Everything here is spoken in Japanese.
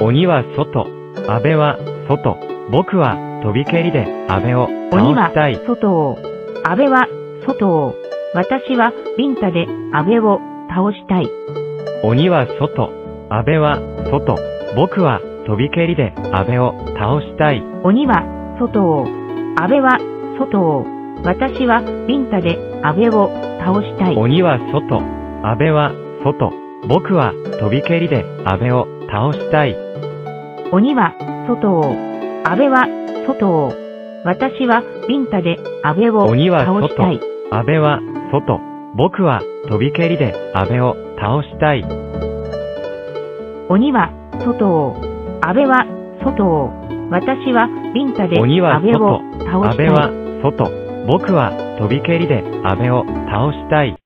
鬼は外、安倍は外、僕は飛び蹴りで安倍を。鬼は倒したい。外を、安倍は外を、私はビンタで安倍を。倒したい。鬼は外、安倍は外、僕は飛び蹴りで安倍を。倒したい。鬼は外を、安倍は外を、私はビンタで安倍を。倒したい。鬼は外、安倍は外、僕は飛び蹴りで安倍を。倒したい。鬼は外を、安倍は外を、私はビンタで安倍を鬼は倒したい。安倍は外、僕は飛び蹴りで安倍を倒したい。鬼は外を、安倍は外を、私はビンタで鬼は安倍を倒したい。安倍は外、僕は飛び蹴りで安倍を倒したい。